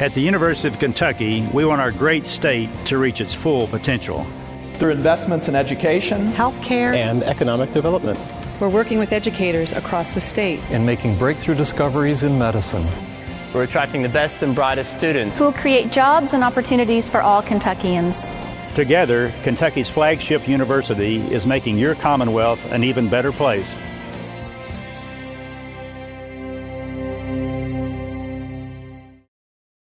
At the University of Kentucky, we want our great state to reach its full potential. Through investments in education, healthcare, and economic development. We're working with educators across the state and making breakthrough discoveries in medicine. We're attracting the best and brightest students who will create jobs and opportunities for all Kentuckians. Together, Kentucky's flagship university is making your Commonwealth an even better place.